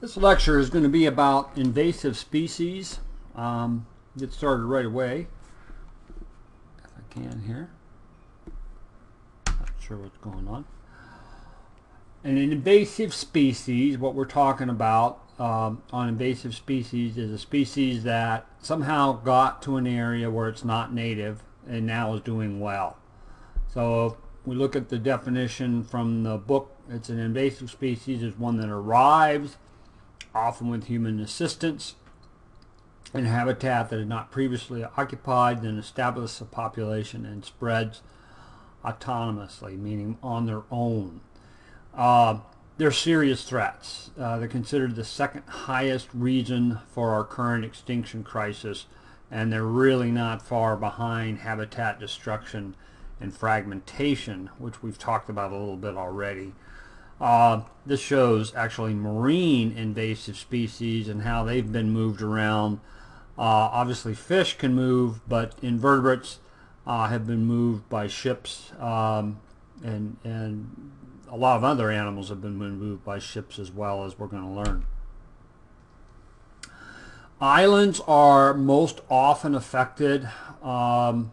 This lecture is going to be about invasive species. Um, get started right away, if I can here. Not sure what's going on. And an invasive species, what we're talking about um, on invasive species is a species that somehow got to an area where it's not native and now is doing well. So we look at the definition from the book, it's an invasive species is one that arrives often with human assistance, in habitat that is not previously occupied, then establishes a population and spreads autonomously, meaning on their own. Uh, they're serious threats. Uh, they're considered the second highest reason for our current extinction crisis, and they're really not far behind habitat destruction and fragmentation, which we've talked about a little bit already. Uh, this shows actually marine invasive species and how they've been moved around. Uh, obviously fish can move, but invertebrates uh, have been moved by ships um, and, and a lot of other animals have been moved by ships as well as we're going to learn. Islands are most often affected. Um,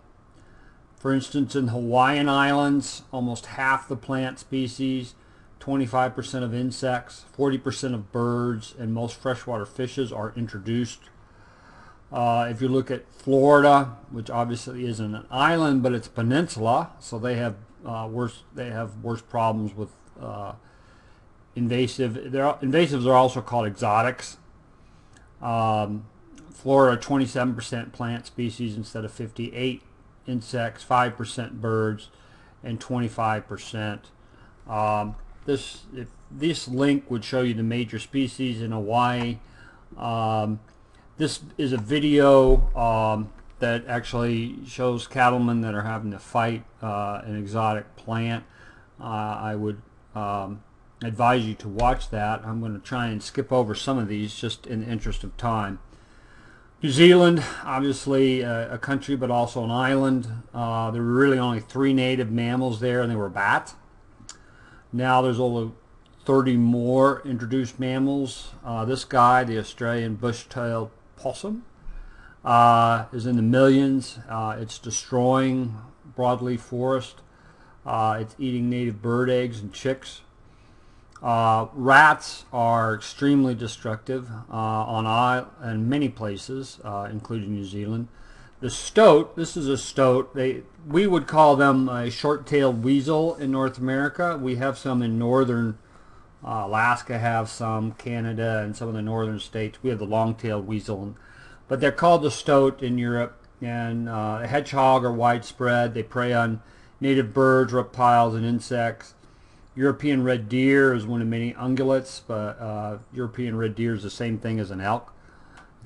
for instance, in Hawaiian Islands, almost half the plant species 25% of insects, 40% of birds, and most freshwater fishes are introduced. Uh, if you look at Florida, which obviously isn't an island, but it's a peninsula, so they have uh, worse they have worse problems with uh, invasive. They're, invasives are also called exotics. Um, Florida, 27% plant species instead of 58 insects, 5% birds, and 25% um, this if this link would show you the major species in Hawaii. Um, this is a video um, that actually shows cattlemen that are having to fight uh, an exotic plant. Uh, I would um, advise you to watch that. I'm going to try and skip over some of these just in the interest of time. New Zealand, obviously a, a country but also an island. Uh, there were really only three native mammals there and they were bats. Now there's over 30 more introduced mammals. Uh, this guy, the Australian bush-tailed possum, uh, is in the millions. Uh, it's destroying broadleaf forest. Uh, it's eating native bird eggs and chicks. Uh, rats are extremely destructive uh, on in many places, including New Zealand. The stoat, this is a stoat. They we would call them a short-tailed weasel in North America. We have some in northern uh, Alaska have some, Canada and some of the northern states. We have the long-tailed weasel, but they're called the stoat in Europe. And uh, hedgehog are widespread. They prey on native birds, reptiles, and insects. European red deer is one of many ungulates, but uh, European red deer is the same thing as an elk.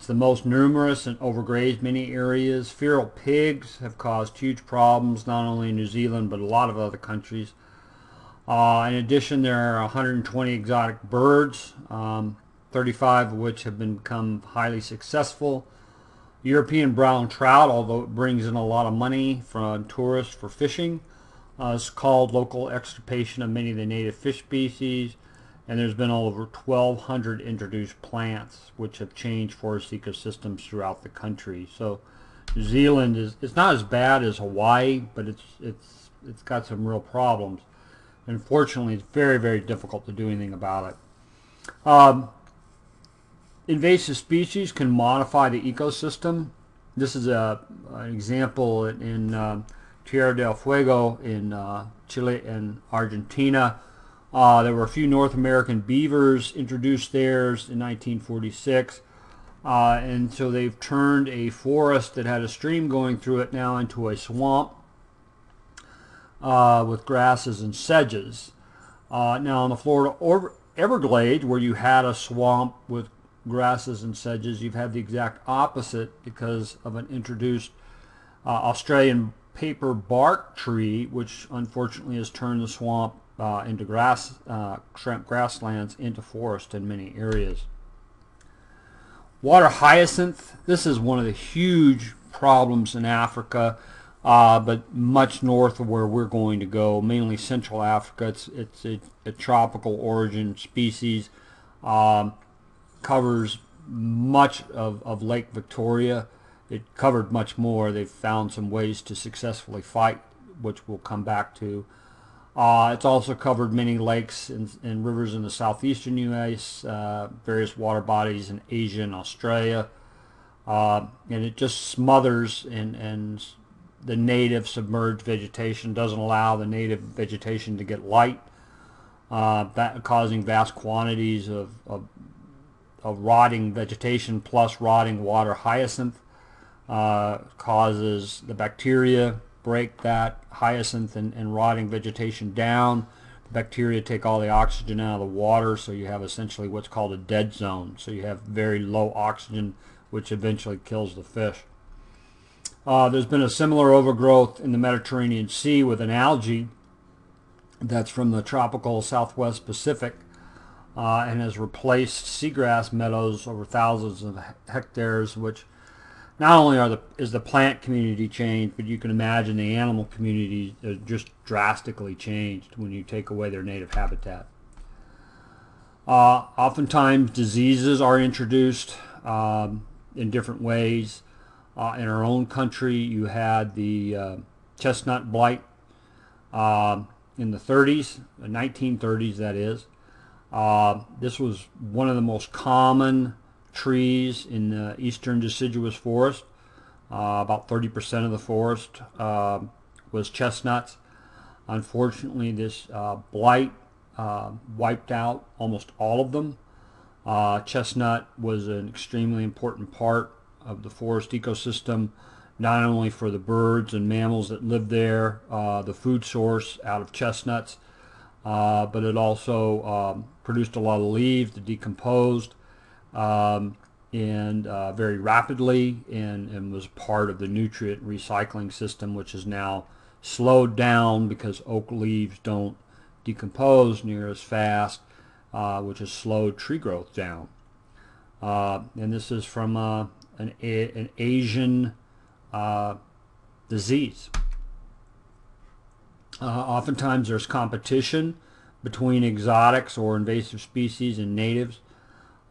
It's the most numerous and overgrazed many areas. Feral pigs have caused huge problems not only in New Zealand but a lot of other countries. Uh, in addition, there are 120 exotic birds, um, 35 of which have been become highly successful. European brown trout, although it brings in a lot of money from tourists for fishing, uh, is called local extirpation of many of the native fish species and there's been over 1,200 introduced plants which have changed forest ecosystems throughout the country. So New Zealand is it's not as bad as Hawaii, but it's it's it's got some real problems. Unfortunately, it's very very difficult to do anything about it. Um, invasive species can modify the ecosystem. This is a an example in uh, Tierra del Fuego in uh, Chile and Argentina uh, there were a few North American beavers introduced theirs in 1946. Uh, and so they've turned a forest that had a stream going through it now into a swamp uh, with grasses and sedges. Uh, now in the Florida Everglades, where you had a swamp with grasses and sedges, you've had the exact opposite because of an introduced uh, Australian paper bark tree, which unfortunately has turned the swamp uh, into grass, uh, shrimp grasslands into forest in many areas. Water hyacinth, this is one of the huge problems in Africa, uh, but much north of where we're going to go, mainly Central Africa. It's, it's a, tropical origin species. Um, covers much of, of Lake Victoria. It covered much more. They've found some ways to successfully fight, which we'll come back to. Uh, it's also covered many lakes and, and, rivers in the southeastern U.S., uh, various water bodies in Asia and Australia. Uh, and it just smothers and, and the native submerged vegetation, doesn't allow the native vegetation to get light, uh, that causing vast quantities of, of, of, rotting vegetation plus rotting water hyacinth. Uh, causes the bacteria break that hyacinth and, and rotting vegetation down. The bacteria take all the oxygen out of the water, so you have essentially what's called a dead zone. So you have very low oxygen, which eventually kills the fish. Uh, there's been a similar overgrowth in the Mediterranean Sea with an algae that's from the tropical southwest Pacific uh, and has replaced seagrass meadows over thousands of hectares, which not only are the is the plant community changed, but you can imagine the animal community just drastically changed when you take away their native habitat. Uh, oftentimes, diseases are introduced um, in different ways. Uh, in our own country, you had the uh, chestnut blight um, in the 30s, the 1930s, that is. Uh, this was one of the most common trees in the eastern deciduous forest. Uh, about 30% of the forest uh, was chestnuts. Unfortunately, this uh, blight uh, wiped out almost all of them. Uh, chestnut was an extremely important part of the forest ecosystem, not only for the birds and mammals that live there, uh, the food source out of chestnuts, but it also um, produced a lot of leaves that decomposed um, and uh, very rapidly and, and was part of the nutrient recycling system which is now slowed down because oak leaves don't decompose near as fast uh, which has slowed tree growth down. Uh, and this is from uh, an, an Asian uh, disease. Uh, oftentimes there's competition between exotics or invasive species and natives.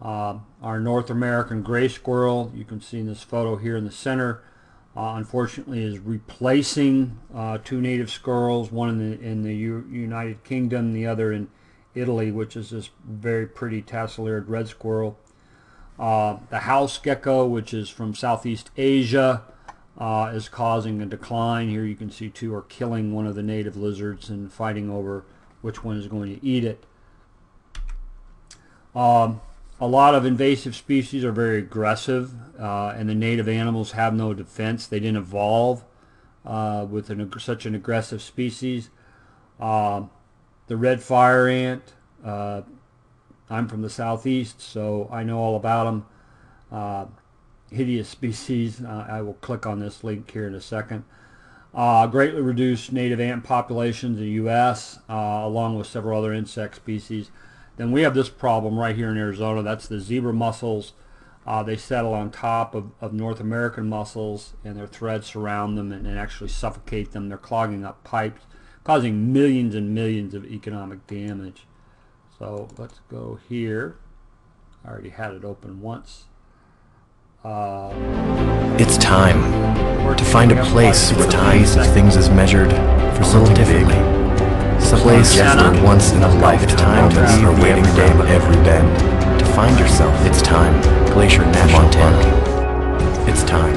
Uh, our North American gray squirrel, you can see in this photo here in the center, uh, unfortunately is replacing uh, two native squirrels, one in the, in the U United Kingdom, the other in Italy, which is this very pretty tassel-eared red squirrel. Uh, the house gecko, which is from Southeast Asia, uh, is causing a decline. Here you can see two are killing one of the native lizards and fighting over which one is going to eat it. Um, a lot of invasive species are very aggressive, uh, and the native animals have no defense. They didn't evolve uh, with an, such an aggressive species. Uh, the red fire ant, uh, I'm from the southeast, so I know all about them. Uh, hideous species. Uh, I will click on this link here in a second. greatly reduced native ant populations in the U.S., along with several other insect species. Then we have this problem right here in Arizona. That's the zebra mussels. Uh, they settle on top of, of, North American mussels and their threads surround them and, and, actually suffocate them. They're clogging up pipes, causing millions and millions of economic damage. So let's go here. I already had it open once. Uh, it's time to find a place where times of things is measured for something differently. Some place for once in a lifetime to leave the everyday of every bend. To find yourself, it's time. Glacier National Park. It's time.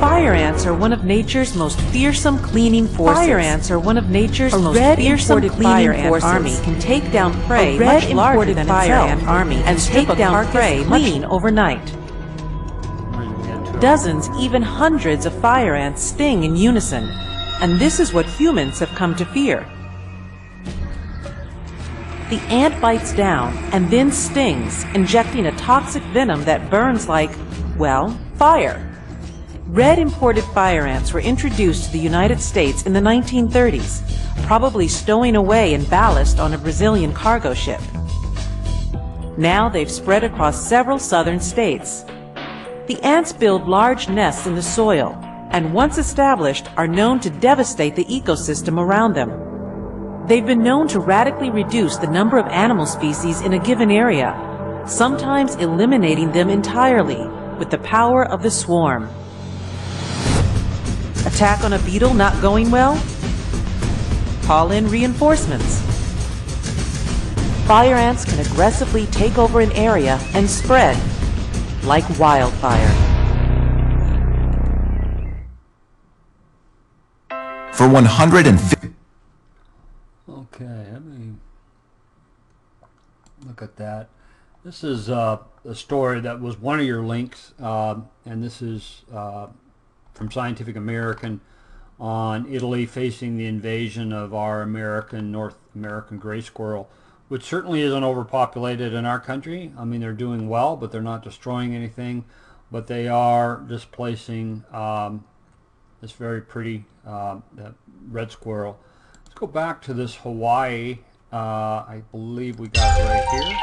Fire ants are one of nature's most fearsome cleaning forces. Fire ants are one of nature's a most red fearsome cleaning fire ant army can take down prey a red much larger than fire itself, ant army and take down prey clean overnight. Dozens, even hundreds of fire ants sting in unison, and this is what humans have come to fear. The ant bites down and then stings, injecting a toxic venom that burns like, well, fire. Red imported fire ants were introduced to the United States in the 1930s, probably stowing away in ballast on a Brazilian cargo ship. Now they've spread across several southern states. The ants build large nests in the soil and once established are known to devastate the ecosystem around them. They've been known to radically reduce the number of animal species in a given area, sometimes eliminating them entirely with the power of the swarm. Attack on a beetle not going well? Call in reinforcements. Fire ants can aggressively take over an area and spread like wildfire. For 150 Okay, let me look at that. This is uh, a story that was one of your links, uh, and this is uh, from Scientific American on Italy facing the invasion of our American, North American gray squirrel, which certainly isn't overpopulated in our country. I mean, they're doing well, but they're not destroying anything, but they are displacing um, this very pretty uh, red squirrel. Let's go back to this Hawaii. Uh, I believe we got it right here.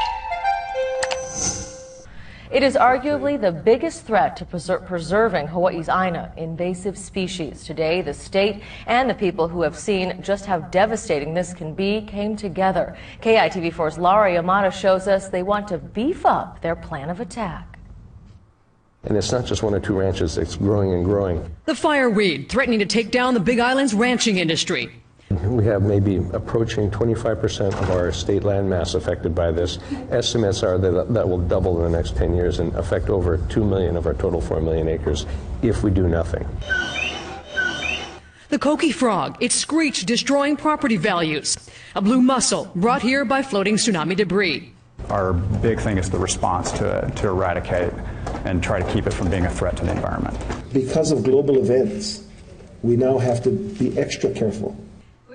It is arguably the biggest threat to preser preserving Hawaii's Aina invasive species. Today, the state and the people who have seen just how devastating this can be came together. KITV4's Laura Yamada shows us they want to beef up their plan of attack. And it's not just one or two ranches, it's growing and growing. The fireweed threatening to take down the Big Island's ranching industry. We have maybe approaching 25% of our state land mass affected by this. Estimates are that that will double in the next 10 years and affect over 2 million of our total 4 million acres if we do nothing. The coqui frog, its screech destroying property values. A blue mussel brought here by floating tsunami debris. Our big thing is the response to, to eradicate and try to keep it from being a threat to the environment. Because of global events, we now have to be extra careful.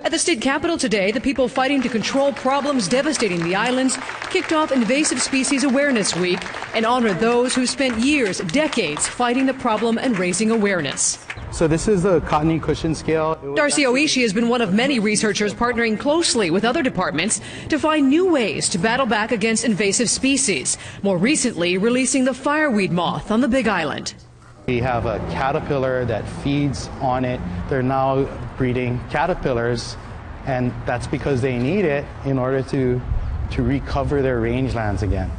At the state capitol today, the people fighting to control problems devastating the islands kicked off Invasive Species Awareness Week and honored those who spent years, decades fighting the problem and raising awareness. So this is the cottony Cushion scale. Darcy Oishi has been one of many researchers partnering closely with other departments to find new ways to battle back against invasive species. More recently, releasing the fireweed moth on the Big Island. We have a caterpillar that feeds on it. They're now breeding caterpillars, and that's because they need it in order to, to recover their rangelands again.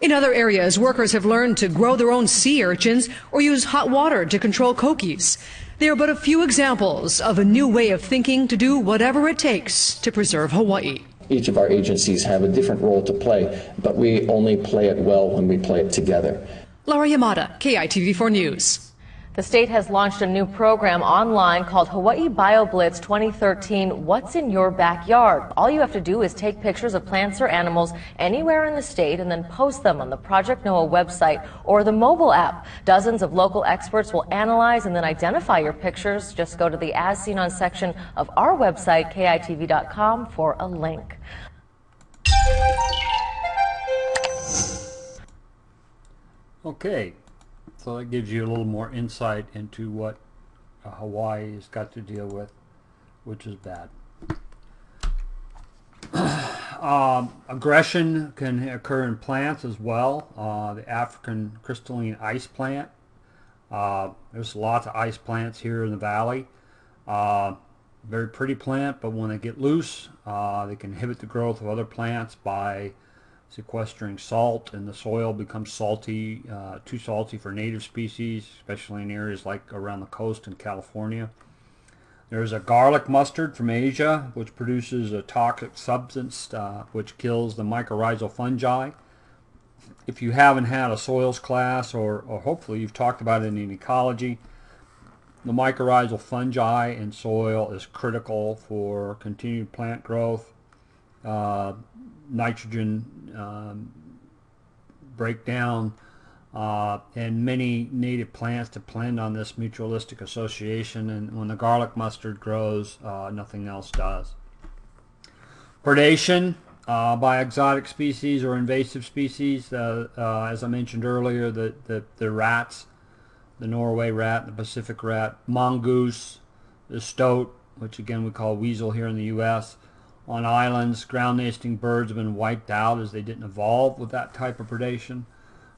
In other areas, workers have learned to grow their own sea urchins or use hot water to control coquis. They are but a few examples of a new way of thinking to do whatever it takes to preserve Hawaii. Each of our agencies have a different role to play, but we only play it well when we play it together. Laura Yamada, KITV4 News. The state has launched a new program online called Hawaii BioBlitz 2013 What's in Your Backyard? All you have to do is take pictures of plants or animals anywhere in the state and then post them on the Project Noah website or the mobile app. Dozens of local experts will analyze and then identify your pictures. Just go to the As Seen On section of our website, KITV.com, for a link. Okay, so that gives you a little more insight into what uh, Hawaii has got to deal with, which is bad. um, aggression can occur in plants as well. Uh, the African crystalline ice plant. Uh, there's lots of ice plants here in the valley. Uh, very pretty plant, but when they get loose, uh, they can inhibit the growth of other plants by sequestering salt and the soil becomes salty, uh, too salty for native species, especially in areas like around the coast in California. There's a garlic mustard from Asia, which produces a toxic substance uh, which kills the mycorrhizal fungi. If you haven't had a soils class, or, or hopefully you've talked about it in ecology, the mycorrhizal fungi in soil is critical for continued plant growth, uh, nitrogen um, breakdown, uh, and many native plants depend on this mutualistic association. And when the garlic mustard grows, uh, nothing else does. Predation uh, by exotic species or invasive species, uh, uh, as I mentioned earlier, the, the, the rats, the Norway rat, the Pacific rat, mongoose, the stoat, which again we call weasel here in the U.S., on islands, ground nesting birds have been wiped out as they didn't evolve with that type of predation.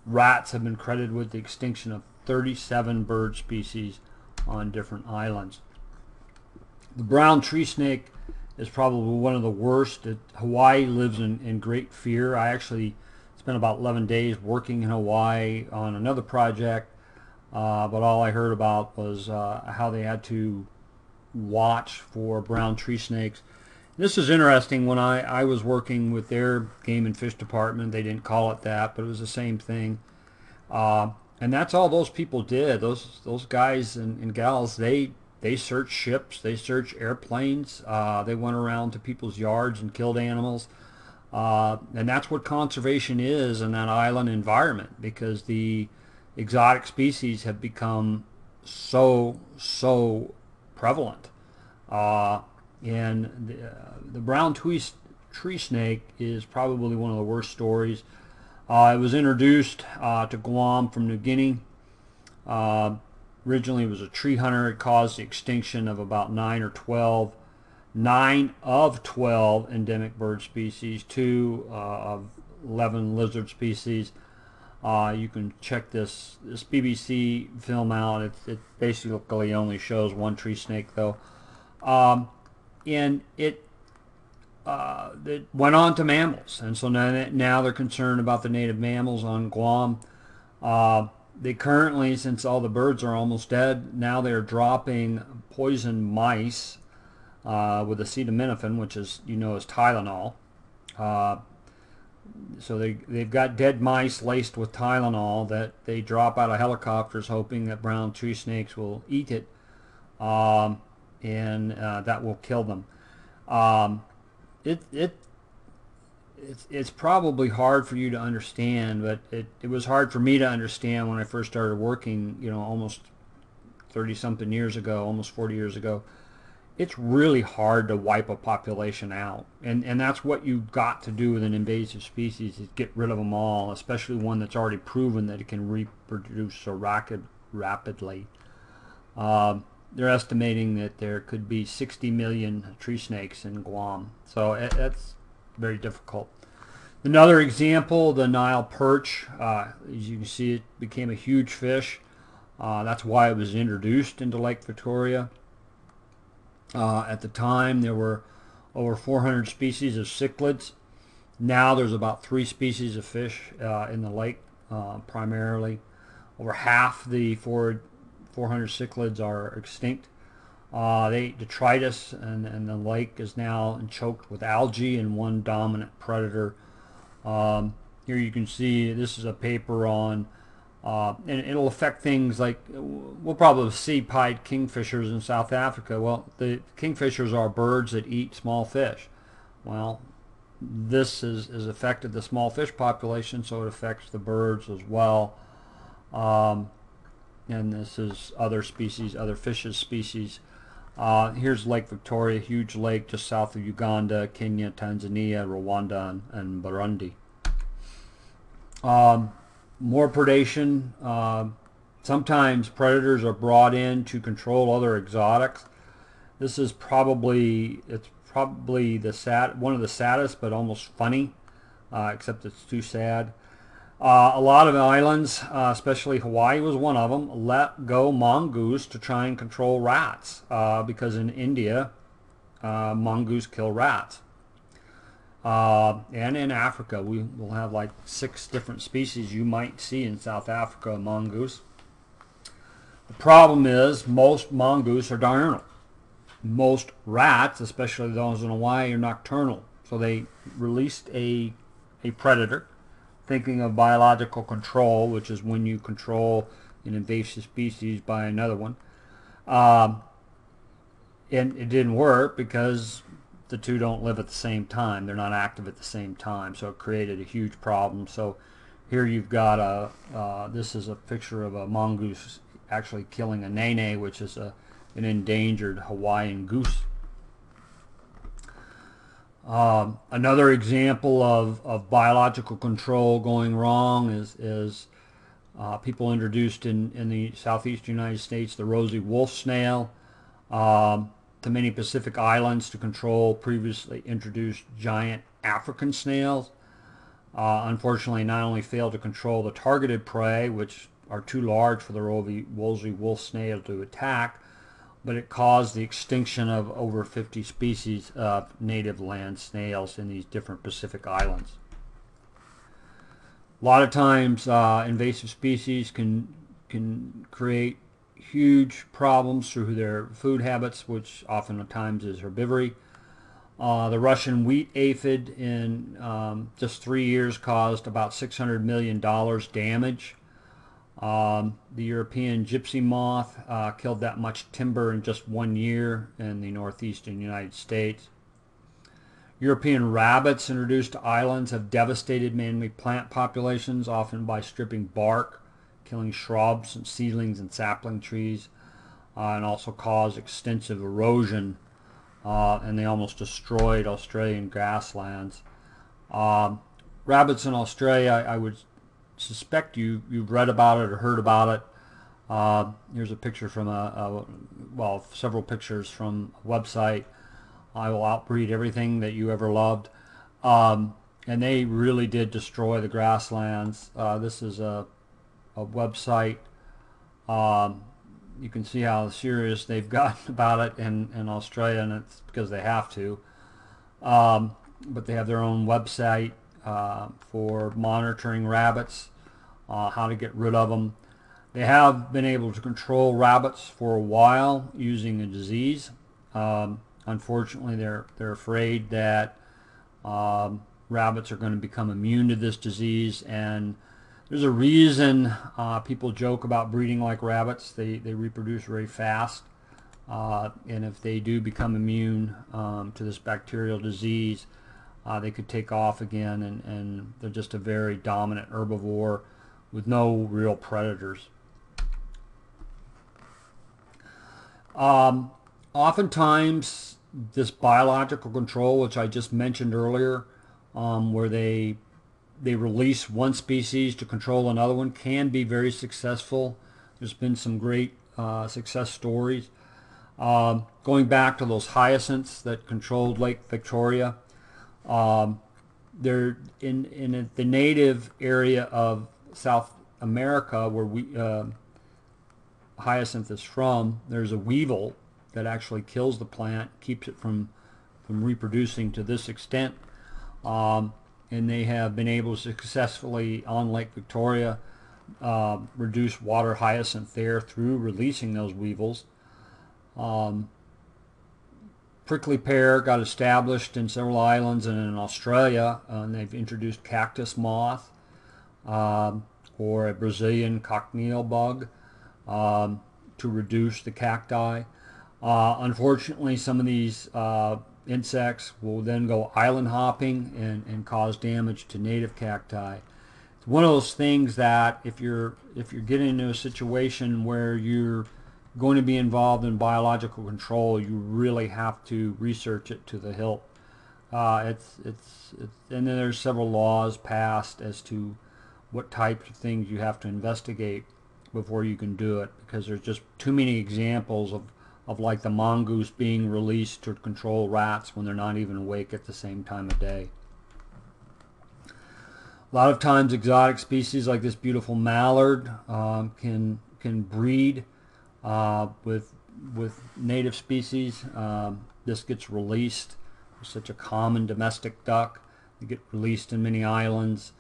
Rats have been credited with the extinction of 37 bird species on different islands. The brown tree snake is probably one of the worst. Hawaii lives in, in great fear. I actually spent about 11 days working in Hawaii on another project, uh, but all I heard about was uh, how they had to watch for brown tree snakes. This is interesting. When I, I was working with their game and fish department, they didn't call it that, but it was the same thing. Uh, and that's all those people did. Those those guys and, and gals, they they searched ships, they searched airplanes, uh, they went around to people's yards and killed animals. Uh, and that's what conservation is in that island environment because the exotic species have become so, so prevalent. And the, uh, the brown tree, tree snake is probably one of the worst stories. Uh, it was introduced uh, to Guam from New Guinea. Uh, originally it was a tree hunter. It caused the extinction of about 9 or 12 nine of 12 endemic bird species, two uh, of 11 lizard species. Uh, you can check this this BBC film out. It, it basically only shows one tree snake though, um, and it uh, went on to mammals, and so now now they're concerned about the native mammals on Guam. Uh, they currently, since all the birds are almost dead, now they're dropping poison mice uh, with acetaminophen, which is you know is Tylenol. Uh, so they they've got dead mice laced with Tylenol that they drop out of helicopters, hoping that brown tree snakes will eat it, um, and uh, that will kill them. Um, it it it's, it's probably hard for you to understand, but it, it was hard for me to understand when I first started working, you know, almost 30 something years ago, almost 40 years ago it's really hard to wipe a population out. And, and that's what you've got to do with an invasive species is get rid of them all, especially one that's already proven that it can reproduce so rapid, rapidly. Uh, they're estimating that there could be 60 million tree snakes in Guam. So it, that's very difficult. Another example, the Nile perch. Uh, as you can see, it became a huge fish. Uh, that's why it was introduced into Lake Victoria. Uh, at the time, there were over 400 species of cichlids. Now there's about three species of fish uh, in the lake, uh, primarily. Over half the 400 cichlids are extinct. Uh, they ate detritus, and, and the lake is now choked with algae and one dominant predator. Um, here you can see this is a paper on uh, and it'll affect things like we'll probably see pied kingfishers in South Africa. Well, the kingfishers are birds that eat small fish. Well, this has affected the small fish population, so it affects the birds as well. Um, and this is other species, other fishes species. Uh, here's Lake Victoria, huge lake just south of Uganda, Kenya, Tanzania, Rwanda, and, and Burundi. Um, more predation. Uh, sometimes predators are brought in to control other exotics. This is probably it's probably the sad one of the saddest, but almost funny, uh, except it's too sad. Uh, a lot of islands, uh, especially Hawaii was one of them, let go mongoose to try and control rats uh, because in India, uh, mongoose kill rats. Uh, and in Africa, we will have like six different species you might see in South Africa mongoose. The problem is most mongoose are diurnal. Most rats, especially those in Hawaii, are nocturnal. So they released a, a predator, thinking of biological control, which is when you control an invasive species by another one. Um, and it didn't work because the two don't live at the same time. They're not active at the same time, so it created a huge problem. So here you've got a, uh, this is a picture of a mongoose actually killing a nene, which is a, an endangered Hawaiian goose. Um, another example of, of biological control going wrong is, is uh, people introduced in, in the southeast United States the rosy wolf snail. Um, to many Pacific islands to control previously introduced giant African snails. Uh, unfortunately, not only failed to control the targeted prey, which are too large for the rosy wolf snail to attack, but it caused the extinction of over 50 species of native land snails in these different Pacific islands. A lot of times uh, invasive species can can create huge problems through their food habits, which oftentimes is herbivory. Uh, the Russian wheat aphid in um, just three years caused about $600 million damage. Um, the European gypsy moth uh, killed that much timber in just one year in the northeastern United States. European rabbits introduced to islands have devastated man-made plant populations, often by stripping bark, killing shrubs and seedlings and sapling trees, uh, and also cause extensive erosion uh, and they almost destroyed Australian grasslands. Um, rabbits in Australia, I, I, would suspect you, you've read about it or heard about it. Uh, here's a picture from a, a, well, several pictures from a website. I will outbreed everything that you ever loved. Um, and they really did destroy the grasslands. Uh, this is a, a website um, you can see how serious they've gotten about it in, in Australia, and it's because they have to. Um, but they have their own website uh, for monitoring rabbits, uh, how to get rid of them. They have been able to control rabbits for a while using a disease. Um, unfortunately, they're they're afraid that um, rabbits are going to become immune to this disease and there's a reason uh, people joke about breeding like rabbits. They, they reproduce very fast. Uh, and if they do become immune um, to this bacterial disease, uh, they could take off again and, and they're just a very dominant herbivore with no real predators. Um, oftentimes, this biological control, which I just mentioned earlier, um, where they they release one species to control another one can be very successful. There's been some great uh, success stories. Um, going back to those hyacinths that controlled Lake Victoria, um, they're in, in the native area of South America where we uh, hyacinth is from, there's a weevil that actually kills the plant, keeps it from, from reproducing to this extent. Um, and they have been able to successfully on Lake Victoria uh, reduce water hyacinth there through releasing those weevils. Um, prickly pear got established in several islands and in Australia, uh, and they've introduced cactus moth um, or a Brazilian cochineal bug um, to reduce the cacti. Uh, unfortunately, some of these uh, insects will then go island hopping and, and cause damage to native cacti. It's one of those things that if you're if you're getting into a situation where you're going to be involved in biological control, you really have to research it to the hilt. Uh, it's, it's, it's and then there's several laws passed as to what types of things you have to investigate before you can do it because there's just too many examples of of like the mongoose being released to control rats when they're not even awake at the same time of day. A lot of times exotic species like this beautiful mallard um, can can breed uh, with with native species. Um, this gets released. It's such a common domestic duck. They get released in many islands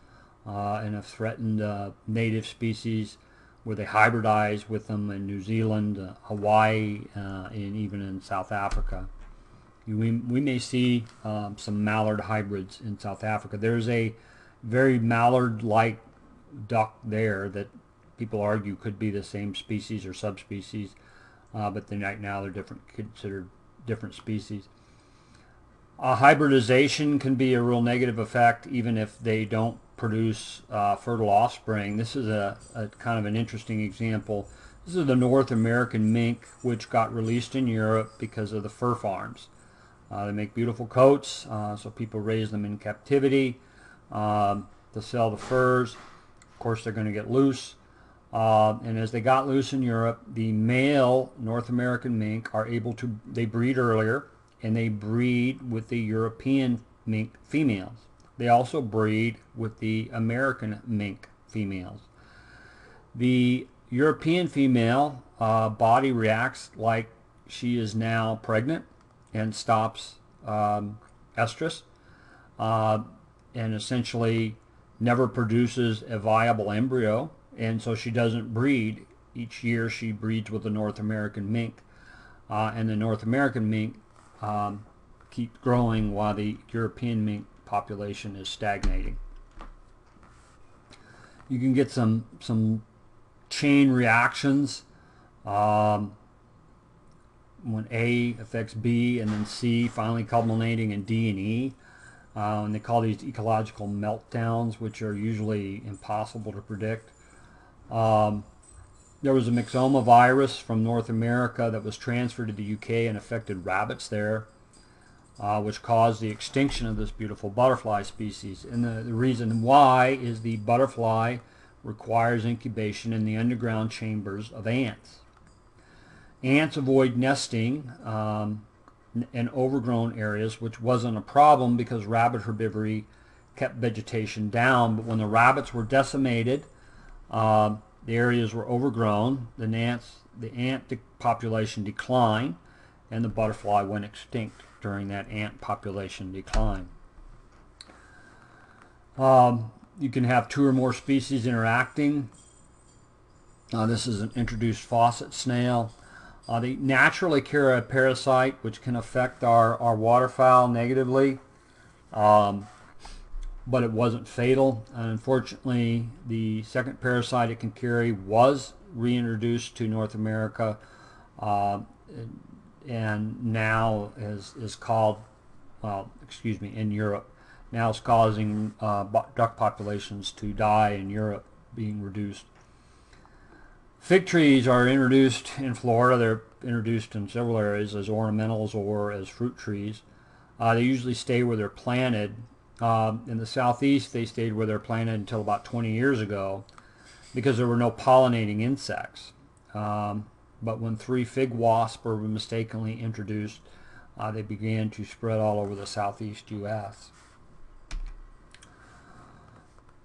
uh, and have threatened uh, native species where they hybridize with them in New Zealand, uh, Hawaii, uh, and even in South Africa. We, we may see um, some mallard hybrids in South Africa. There's a very mallard-like duck there that people argue could be the same species or subspecies, uh, but then right now they're different, considered different species. Uh, hybridization can be a real negative effect even if they don't produce uh, fertile offspring. This is a, a, kind of an interesting example. This is the North American mink, which got released in Europe because of the fur farms. Uh, they make beautiful coats, uh, so people raise them in captivity um, to sell the furs. Of course, they're going to get loose. Uh, and as they got loose in Europe, the male North American mink are able to, they breed earlier, and they breed with the European mink females. They also breed with the American mink females. The European female uh, body reacts like she is now pregnant and stops um, estrus uh, and essentially never produces a viable embryo, and so she doesn't breed. Each year she breeds with the North American mink, uh, and the North American mink um, keep growing while the European mink population is stagnating. You can get some some chain reactions um, when A affects B and then C, finally culminating in D and E. Uh, and they call these ecological meltdowns, which are usually impossible to predict. Um, there was a myxoma virus from North America that was transferred to the UK and affected rabbits there, uh, which caused the extinction of this beautiful butterfly species. And the, the reason why is the butterfly requires incubation in the underground chambers of ants. Ants avoid nesting um, in overgrown areas, which wasn't a problem because rabbit herbivory kept vegetation down. But when the rabbits were decimated, uh, the areas were overgrown, the ants, the ant de population declined, and the butterfly went extinct during that ant population decline. Um, you can have two or more species interacting. Uh, this is an introduced faucet snail. Uh, they naturally carry a parasite which can affect our, our waterfowl negatively, um, but it wasn't fatal. Unfortunately, the second parasite it can carry was reintroduced to North America uh, and now is, is called, well, excuse me, in Europe. Now it's causing uh, duck populations to die in Europe, being reduced. Fig trees are introduced in Florida. They're introduced in several areas as ornamentals or as fruit trees. Uh, they usually stay where they're planted. Uh, in the southeast, they stayed where they're planted until about 20 years ago because there were no pollinating insects. Um, but when three fig wasps were mistakenly introduced, uh, they began to spread all over the southeast U.S.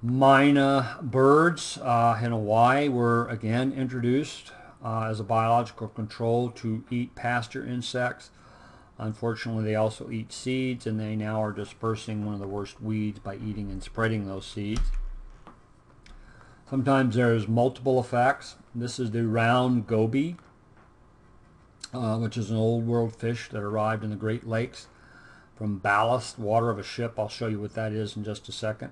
Myna birds uh, in Hawaii were again introduced uh, as a biological control to eat pasture insects. Unfortunately, they also eat seeds, and they now are dispersing one of the worst weeds by eating and spreading those seeds. Sometimes there's multiple effects. This is the round goby, uh, which is an old world fish that arrived in the Great Lakes from ballast water of a ship. I'll show you what that is in just a second.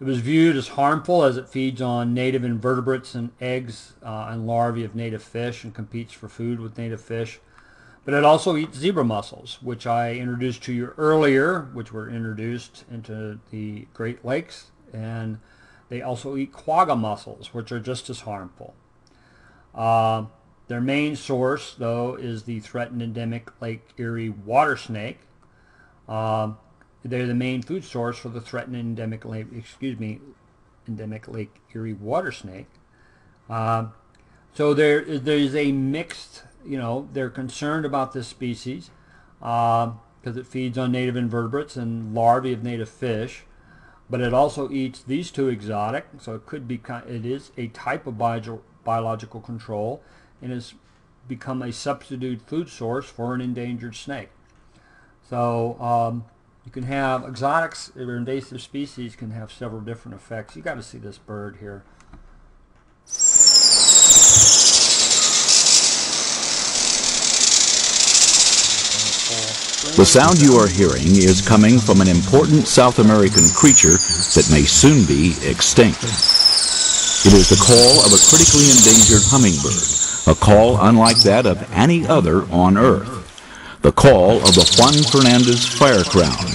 It was viewed as harmful as it feeds on native invertebrates and eggs uh, and larvae of native fish and competes for food with native fish. But it also eats zebra mussels, which I introduced to you earlier, which were introduced into the Great Lakes. And they also eat quagga mussels, which are just as harmful. Uh, their main source, though, is the threatened endemic Lake Erie water snake. Uh, they're the main food source for the threatened endemic lake, excuse me, endemic Lake Erie water snake. Uh, so there, there's a mixed, you know, they're concerned about this species because uh, it feeds on native invertebrates and larvae of native fish, but it also eats these two exotic, so it could be, it is a type of bio biological control and has become a substitute food source for an endangered snake. So um, you can have exotics or invasive species can have several different effects. You got to see this bird here. The sound you are hearing is coming from an important South American creature that may soon be extinct. It is the call of a critically endangered hummingbird, a call unlike that of any other on Earth the call of the Juan Fernandez fire crown.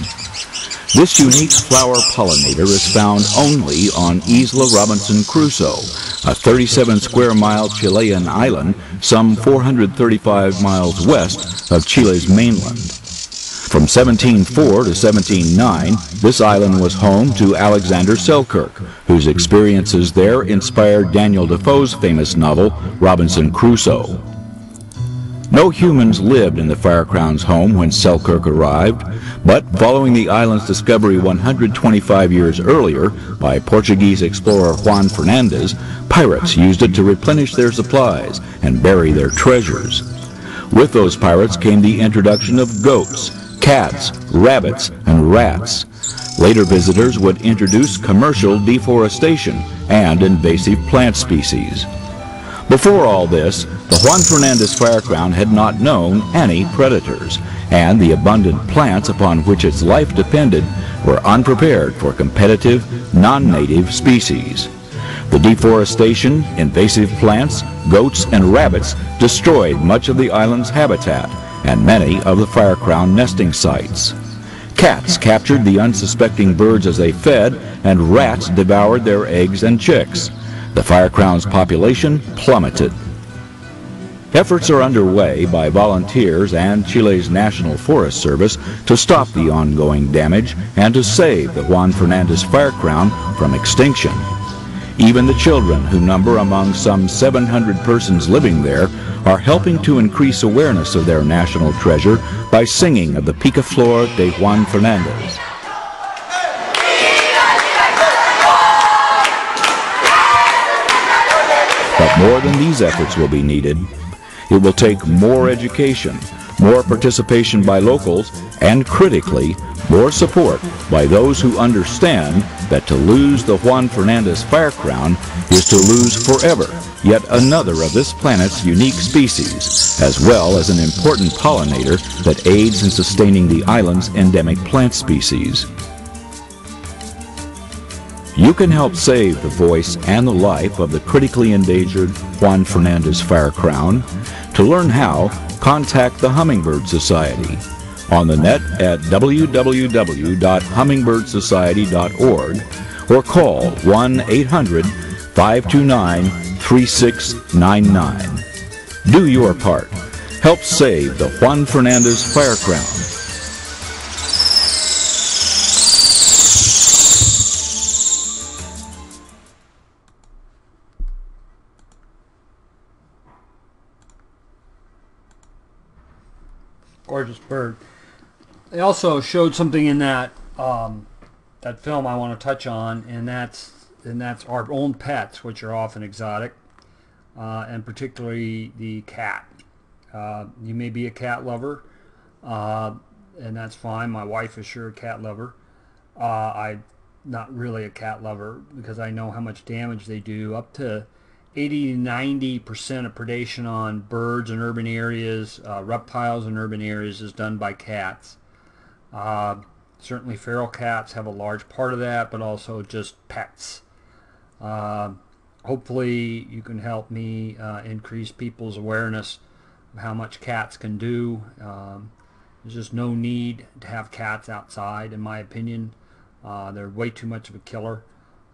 This unique flower pollinator is found only on Isla Robinson Crusoe, a 37 square mile Chilean island some 435 miles west of Chile's mainland. From 1704 to 1709, this island was home to Alexander Selkirk, whose experiences there inspired Daniel Defoe's famous novel, Robinson Crusoe. No humans lived in the Fire Crown's home when Selkirk arrived, but following the island's discovery 125 years earlier by Portuguese explorer Juan Fernandez, pirates used it to replenish their supplies and bury their treasures. With those pirates came the introduction of goats, cats, rabbits, and rats. Later visitors would introduce commercial deforestation and invasive plant species. Before all this, the Juan Fernandez firecrown had not known any predators, and the abundant plants upon which its life depended were unprepared for competitive, non-native species. The deforestation, invasive plants, goats, and rabbits destroyed much of the island's habitat and many of the firecrown nesting sites. Cats captured the unsuspecting birds as they fed, and rats devoured their eggs and chicks. The firecrown's population plummeted. Efforts are underway by volunteers and Chile's National Forest Service to stop the ongoing damage and to save the Juan Fernandez firecrown from extinction. Even the children, who number among some 700 persons living there, are helping to increase awareness of their national treasure by singing of the Picaflor de Juan Fernandez. But more than these efforts will be needed. It will take more education, more participation by locals, and critically, more support by those who understand that to lose the Juan Fernandez firecrown is to lose forever yet another of this planet's unique species, as well as an important pollinator that aids in sustaining the island's endemic plant species. You can help save the voice and the life of the critically endangered Juan Fernandez firecrown. To learn how, contact the Hummingbird Society on the net at www.hummingbirdsociety.org or call 1 800 529 3699. Do your part. Help save the Juan Fernandez Firecrown. Gorgeous bird. They also showed something in that um, that film I want to touch on, and that's and that's our own pets, which are often exotic, uh, and particularly the cat. Uh, you may be a cat lover, uh, and that's fine. My wife is sure a cat lover. Uh, I'm not really a cat lover because I know how much damage they do. Up to 80 to 90 percent of predation on birds in urban areas, uh, reptiles in urban areas is done by cats. Uh, certainly feral cats have a large part of that, but also just pets. Uh, hopefully you can help me uh, increase people's awareness of how much cats can do. Um, there's just no need to have cats outside, in my opinion. Uh, they're way too much of a killer.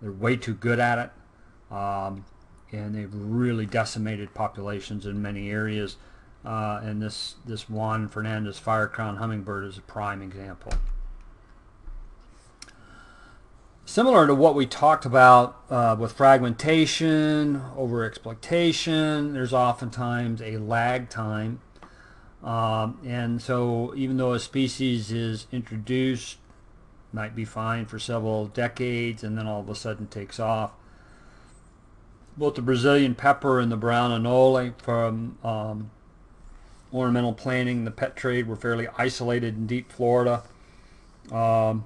They're way too good at it. Um, and they've really decimated populations in many areas. Uh, and this, this Juan Fernandez fire crown hummingbird is a prime example. Similar to what we talked about uh, with fragmentation, overexploitation, there's oftentimes a lag time. Um, and so even though a species is introduced, might be fine for several decades and then all of a sudden takes off. Both the Brazilian pepper and the brown anole from um, ornamental planting, the pet trade were fairly isolated in deep Florida. Um,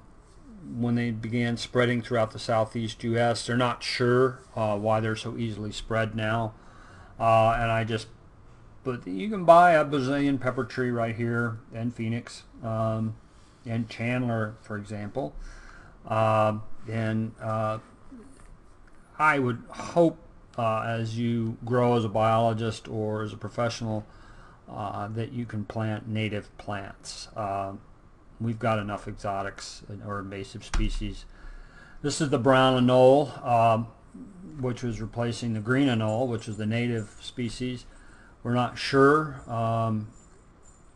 when they began spreading throughout the southeast U.S. They're not sure uh, why they're so easily spread now. Uh, and I just, but you can buy a Brazilian pepper tree right here in Phoenix um, and Chandler, for example. Uh, and uh, I would hope uh, as you grow as a biologist or as a professional uh, that you can plant native plants we've got enough exotics or invasive species. This is the brown anole, um, which was replacing the green anole, which is the native species. We're not sure, um,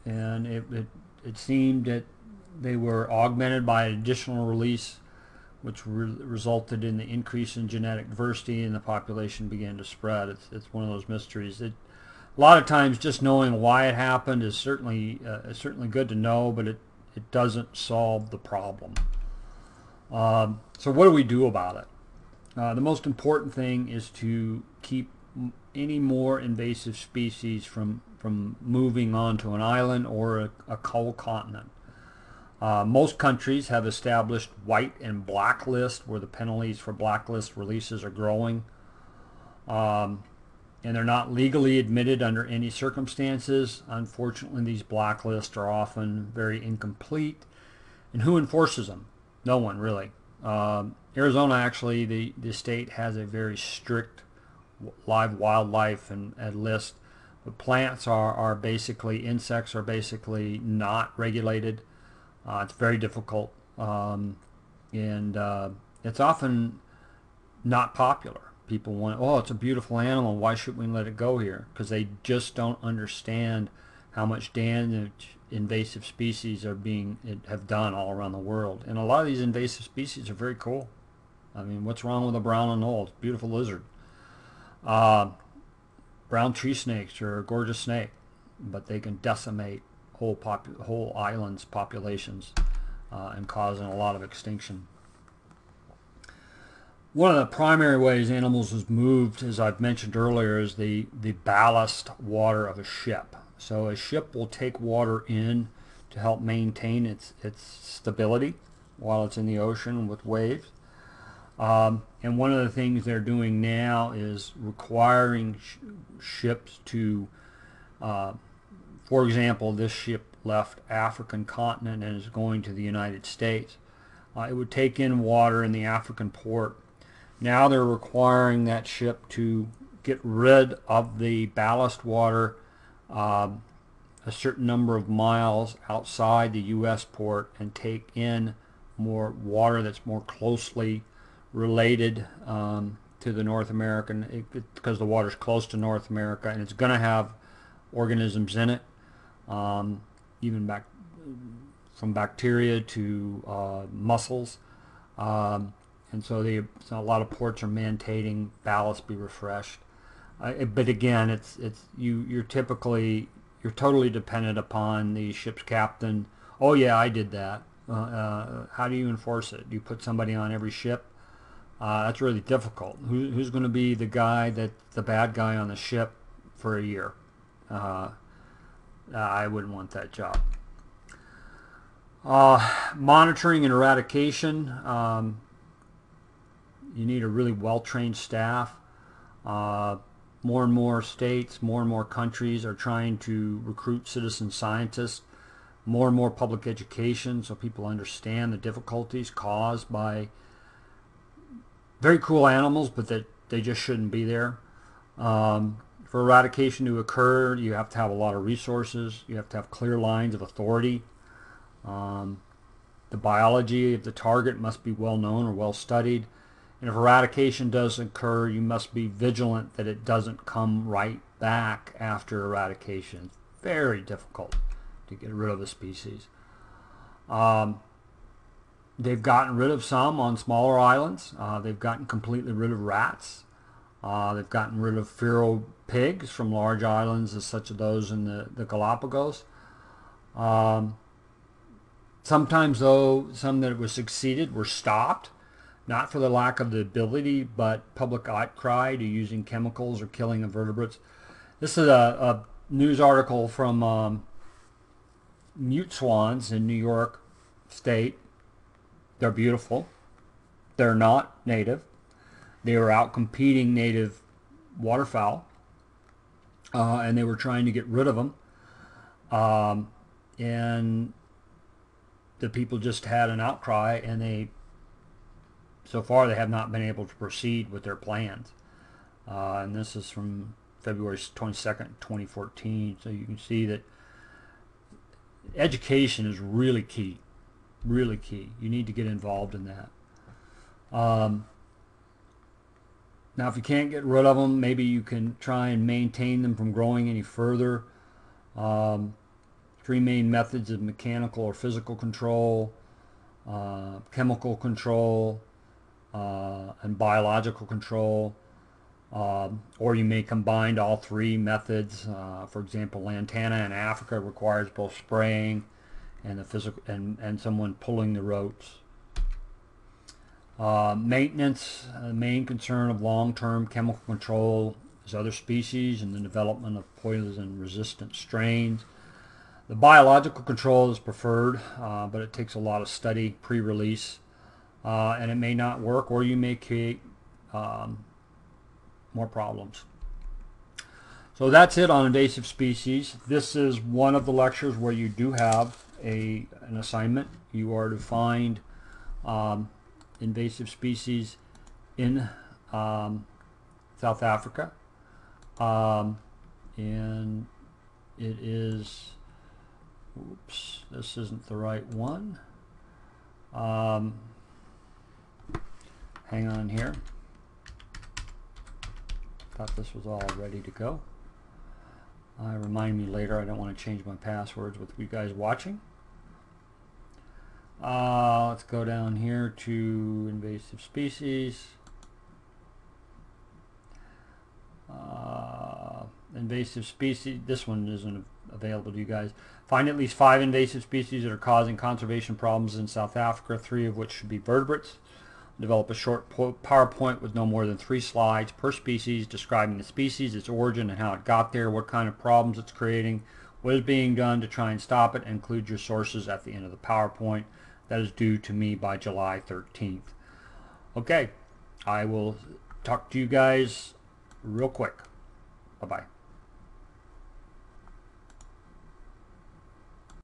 and it, it, it seemed that they were augmented by additional release which re resulted in the increase in genetic diversity and the population began to spread. It's, it's one of those mysteries. It, a lot of times just knowing why it happened is certainly uh, certainly good to know, but it it doesn't solve the problem. Um, so what do we do about it? Uh, the most important thing is to keep any more invasive species from, from moving onto an island or a, a cold continent. Uh, most countries have established white and black lists where the penalties for blacklist releases are growing. Um, and they're not legally admitted under any circumstances. Unfortunately, these blacklists are often very incomplete. And who enforces them? No one really. Um, Arizona actually, the, the state has a very strict live wildlife and, and list. But plants are, are basically, insects are basically not regulated. Uh, it's very difficult. Um, and uh, it's often not popular people want, oh, it's a beautiful animal. Why should we let it go here? Because they just don't understand how much damage invasive species are being have done all around the world. And a lot of these invasive species are very cool. I mean, what's wrong with a brown anole? beautiful lizard. Uh, brown tree snakes are a gorgeous snake, but they can decimate whole popu- whole islands populations uh, and causing a lot of extinction. One of the primary ways animals is moved, as I've mentioned earlier, is the, the ballast water of a ship. So a ship will take water in to help maintain its, its stability while it's in the ocean with waves. Um, and one of the things they're doing now is requiring sh ships to, uh, for example, this ship left African continent and is going to the United States. Uh, it would take in water in the African port now they're requiring that ship to get rid of the ballast water uh, a certain number of miles outside the U.S. port and take in more water that's more closely related um, to the North American because the water's close to North America and it's going to have organisms in it, um, even back from bacteria to uh, mussels. Um, and so, they, so a lot of ports are mandating ballast be refreshed. Uh, but again, it's it's you you're typically you're totally dependent upon the ship's captain. Oh yeah, I did that. Uh, uh, how do you enforce it? Do you put somebody on every ship? Uh, that's really difficult. Who, who's going to be the guy that the bad guy on the ship for a year? Uh, I wouldn't want that job. Uh, monitoring and eradication. Um, you need a really well-trained staff. Uh, more and more states, more and more countries are trying to recruit citizen scientists. More and more public education so people understand the difficulties caused by very cool animals, but that they just shouldn't be there. Um, for eradication to occur, you have to have a lot of resources. You have to have clear lines of authority. Um, the biology of the target must be well known or well studied. And if eradication does occur, you must be vigilant that it doesn't come right back after eradication. Very difficult to get rid of a species. Um, they've gotten rid of some on smaller islands. Uh, they've gotten completely rid of rats. Uh, they've gotten rid of feral pigs from large islands as such as those in the, the Galapagos. Um, sometimes, though, some that were succeeded were stopped not for the lack of the ability, but public outcry to using chemicals or killing invertebrates. This is a, a news article from um, mute swans in New York State. They're beautiful. They're not native. They were out competing native waterfowl, uh, and they were trying to get rid of them. Um, and the people just had an outcry, and they so far they have not been able to proceed with their plans. Uh, and this is from February 22nd, 2014. So you can see that education is really key, really key. You need to get involved in that. Um, now, if you can't get rid of them, maybe you can try and maintain them from growing any further. Um, three main methods of mechanical or physical control, uh, chemical control, uh, and biological control. Um, or you may combine all three methods. Uh, for example, lantana in Africa requires both spraying and the physical and, and someone pulling the ropes. Uh, maintenance, the main concern of long-term chemical control is other species and the development of poison-resistant strains. The biological control is preferred, uh, but it takes a lot of study pre-release, uh, and it may not work, or you may create um, more problems. So that's it on invasive species. This is one of the lectures where you do have a an assignment. You are to find um, invasive species in um, South Africa, um, and it is. Oops, this isn't the right one. Um, hang on here. Thought this was all ready to go. Uh, remind me later. I don't want to change my passwords with you guys watching. Uh, let's go down here to invasive species. Uh, invasive species. This one isn't available to you guys. Find at least five invasive species that are causing conservation problems in South Africa, three of which should be vertebrates. Develop a short PowerPoint with no more than three slides per species describing the species, its origin, and how it got there, what kind of problems it's creating, what is being done to try and stop it, and include your sources at the end of the PowerPoint. That is due to me by July 13th. Okay, I will talk to you guys real quick. Bye-bye.